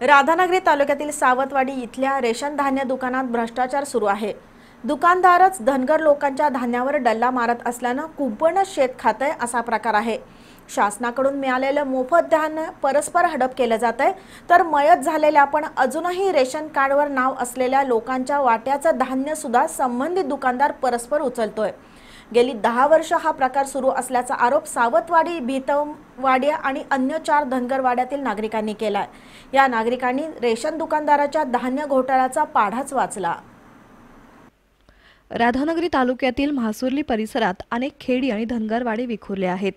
राधानगरी तालुक्यातील सावतवाडी इथल्या रेशन धान्य दुकानात भ्रष्टाचार सुरू आहे. दुकानदारच धनगर लोकांच्या धान्यावर डल्ला मारत असल्यानं कुंपणच शेत खातंय असा प्रकार आहे. शासनाकडून मिळालेलं मोफत धान्य परस्पर हडप केलं जात आहे तर मयत झालेल्या पण अजूनही रेशन कार्डवर नाव असलेल्या लोकांच्या वाट्याचं धान्य सुद्धा संबंधित दुकानदार परस्पर उचलतोय. गेली दहा वर्ष हा प्रकार सुरू असल्याचा आरोप सावतवाडी भीतमवाडी आणि अन्य चार धनगरवाड्यातील नागरिकांनी केला या नागरिकांनी रेशन दुकानदाराच्या धान्य घोटाळ्याचा पाढाच वाचला. राधानगरी तालुक्यातील म्हासुर्ली परिसरात अनेक खेडी आणि धनगरवाडे विखुरले आहेत.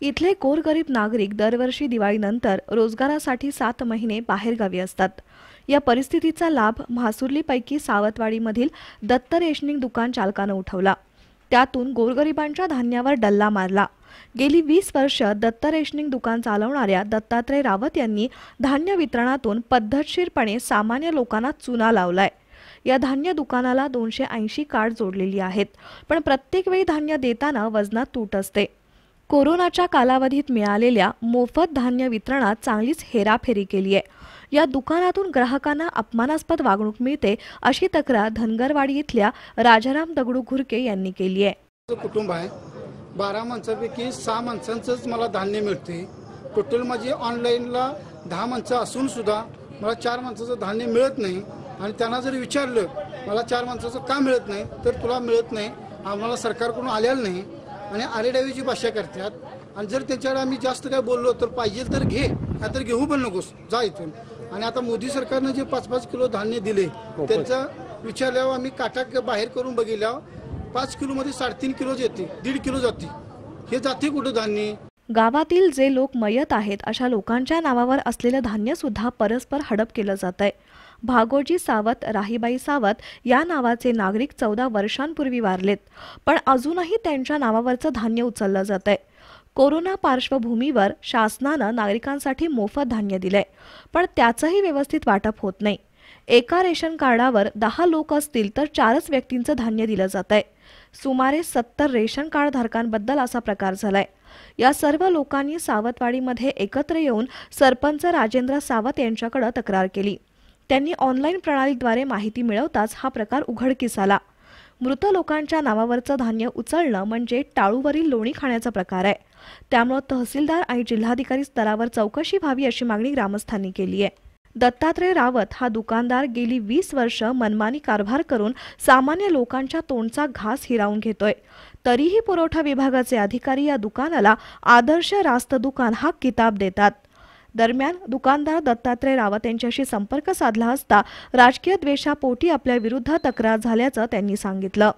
इथले गोरगरीब नागरिक दरवर्षी दिवाळीनंतर रोजगारासाठी सात महिने बाहेरगावी असतात. या परिस्थितीचा लाभ म्हासुर्लीपैकी सावतवाडीमधील दत्त रेशनिंग दुकान चालकानं उठवला. त्यातून गोरगरिबांच्या धान्यावर डल्ला मारला. गेली वीस वर्ष दत्त रेशनिंग दुकान चालवणाऱ्या दत्तात्रय रावत यांनी धान्य वितरणातून पद्धतशीरपणे सामान्य लोकांना चुना लावलाय. या धान्य दुकानाला दोनशे ऐंशी कार्ड जोडलेली आहेत पण प्रत्येक वेळी धान्य देताना वजनात तूट असते. कोरोनाच्या कालावधीत मिळालेल्या मोफत धान्य वितरणात चांगलीच हेराफेरी केली आहे या दुकानातून ग्राहकांना अपमानास्पद वागणूक मिळते अशी तक्रार धनगरवाडी इथल्या राजाराम दगडू घुरके यांनी केली आहे. माझं कुटुंब आहे. बारा माणसापैकी सहा माणसांचंच मला धान्य मिळते. टोटल माझी ऑनलाईनला दहा माणसं असून सुद्धा मला चार माणसाचं धान्य मिळत नाही. आणि त्यांना जर विचारलं मला चार माणसाचं का मिळत नाही? तर तुला मिळत नाही. आम्हाला सरकारकडून आलेलं नाही. आणि आरेडावीची भाषा करतात. आणि जर त्याच्याकडे आम्ही जास्त काय बोललो तर पाहिजे तर घे. नाहीतर घेऊ पण नकोस. जा इथून. आणि आता मोदी सरकारनं जे पाच पाच किलो धान्य दिले त्यांचा विचारल्यावर आम्ही काटा बाहेर करून बघितल्यावर पाच किलो मध्ये साडेतीन किलो येते दीड किलो जाते. हे जाते कुठं धान्य? गावातील जे लोक मयत आहेत अशा लोकांच्या नावावर असलेलं धान्य सुद्धा परस्पर हडप केलं जात आहे भागोजी सावत राहीबाई सावत या नावाचे नागरिक चौदा वर्षांपूर्वी वारलेत. पण अजूनही त्यांच्या नावावरचं धान्य उचललं जात आहे कोरोना पार्श्वभूमीवर शासनानं नागरिकांसाठी मोफत धान्य दिलंय. पण त्याचंही व्यवस्थित वाटप होत नाही. एका रेशन कार्डावर दहा लोक असतील तर चारच व्यक्तींचं धान्य दिलं जात आहे सुमारे सत्तर रेशन कार्ड धारकांबद्दल असा प्रकार झालाय. या सर्व लोकांनी सावतवाडीमध्ये एकत्र येऊन सरपंच राजेंद्र सावत यांच्याकडे तक्रार केली. त्यांनी ऑनलाईन प्रणालीद्वारे माहिती मिळवताच हा प्रकार उघडकीस आला. मृत लोकांच्या नावावरचं धान्य उचलणं म्हणजे टाळूवरील लोणी खाण्याचा प्रकार आहे. त्यामुळे तहसीलदार आणि जिल्हाधिकारी स्तरावर चौकशी व्हावी अशी मागणी ग्रामस्थांनी केली आहे. दत्तात्रय रावत हा दुकानदार गेली वीस वर्ष मनमानी कारभार करून सामान्य लोकांच्या तोंडचा घास हिरावून घेतोय. तरीही पुरवठा विभागाचे अधिकारी या दुकानाला आदर्श रास्त दुकान हा किताब देतात. दरम्यान दुकानदार दत्तात्रय रावत यांच्याशी संपर्क साधला असता राजकीय द्वेषापोटी आपल्या विरुद्ध तक्रार झाल्याचं त्यांनी सांगितलं.